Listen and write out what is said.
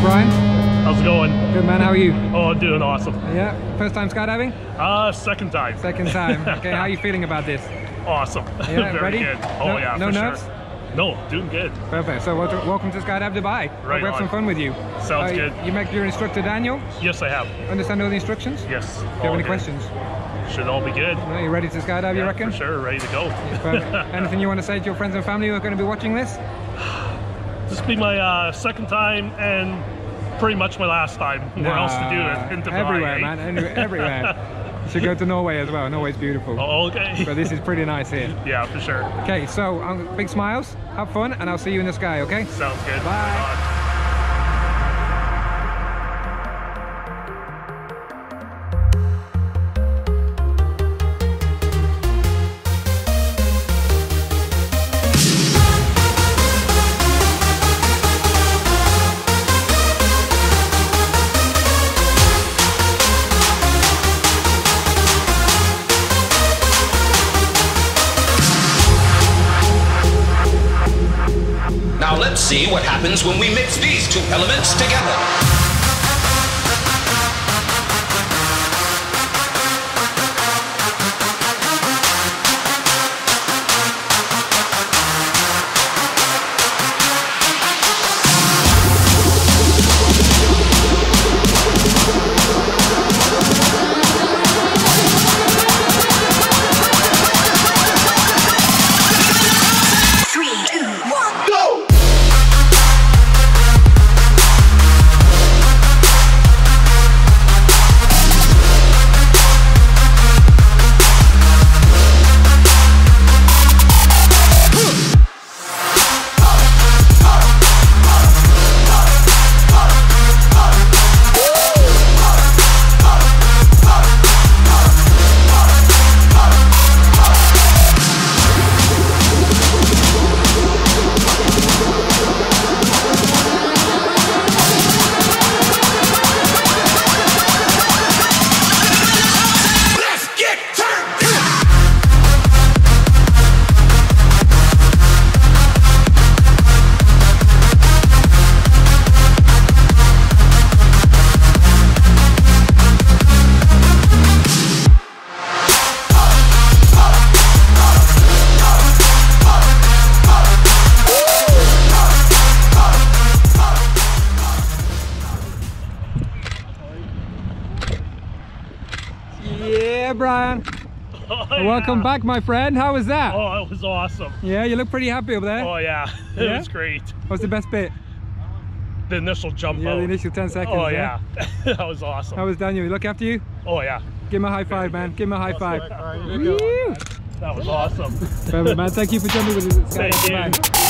Brian. How's it going? Good man, how are you? Oh, doing awesome. Yeah, first time skydiving? Uh, second time. Second time. Okay, how are you feeling about this? Awesome. Yeah, Very ready? good. Oh No- yeah, no for nerves? sure. No, doing good. Perfect. So welcome welcome to Skydive Dubai. Right we have some fun with you. Sounds Uh, good. You met your instructor Daniel. Yes, I have. Understand all the instructions? Yes. Do you have any questions? Should all be good. Are you ready to skydive, you reckon? Sure, ready to go. Perfect. Anything you want to say to your friends and family who are going to be watching this? This will be my uh, second time and pretty much my last time. Where else to do it? In Dubai, Everywhere, eh? man. Everywhere. you should go to Norway as well. Norway's beautiful. Oh, okay. But this is pretty nice here. yeah, for sure. Okay, so um, big smiles, have fun, and I'll see you in the sky, okay? Sounds good. Bye. Now see what happens when we mix these two elements together. Oh, yeah, Brian. Oh, Welcome yeah. back, my friend. How was that? Oh, it was awesome. Yeah, you look pretty happy over there. Oh yeah, it Yeah? was great. What's the best bit? The initial jump Yeah, out. the initial 10 seconds. oh yeah, that was awesome. How was Daniel? He look after you? oh yeah, Give him a high five, man. Give him a high five. All right, Woo! that was awesome. Perfect, man. Thank you for jumping with us. Thank you. Bye.